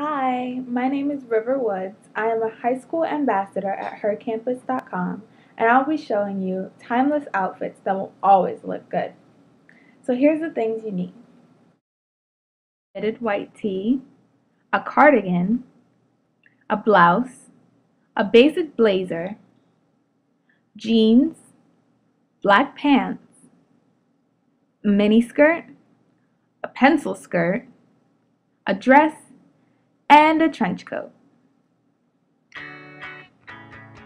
Hi, my name is River Woods. I am a high school ambassador at hercampus.com and I'll be showing you timeless outfits that will always look good. So here's the things you need. Fitted white tee, a cardigan, a blouse, a basic blazer, jeans, black pants, mini skirt, a pencil skirt, a dress, and a trench coat.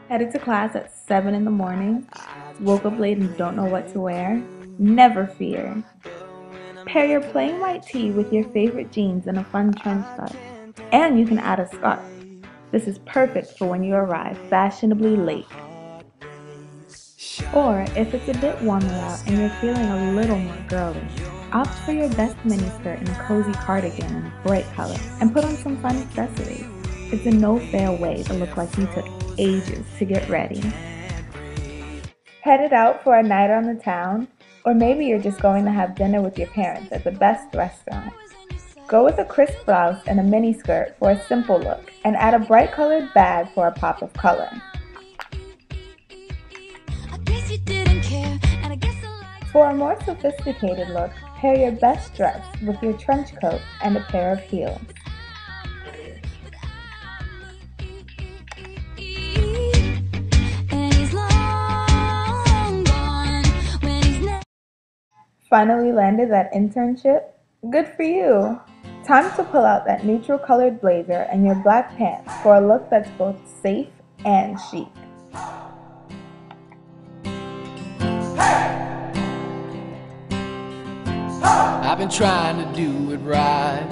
Headed to class at 7 in the morning, woke up late and don't know what to wear? Never fear. Pair your plain white tee with your favorite jeans and a fun trench coat, and you can add a scarf. This is perfect for when you arrive fashionably late. Or if it's a bit warmer out and you're feeling a little more girly, opt for your best miniskirt in a cozy cardigan in a bright color and put on some fun accessories. It's a no fair way to look like you took ages to get ready. Headed out for a night on the town? Or maybe you're just going to have dinner with your parents at the best restaurant. Go with a crisp blouse and a mini skirt for a simple look and add a bright colored bag for a pop of color. For a more sophisticated look, pair your best dress with your trench coat and a pair of heels. Finally landed that internship? Good for you! Time to pull out that neutral colored blazer and your black pants for a look that's both safe and chic. I've been trying to do it right.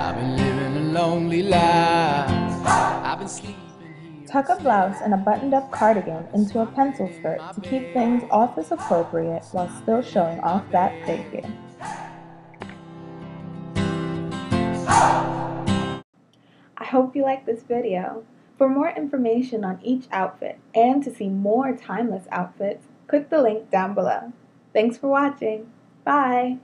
I've been living a lonely life. I've been sleeping here. Tuck a blouse and a buttoned up cardigan into a pencil skirt to keep things office appropriate while still showing off that figure. I hope you like this video. For more information on each outfit and to see more timeless outfits, click the link down below. Thanks for watching. Bye.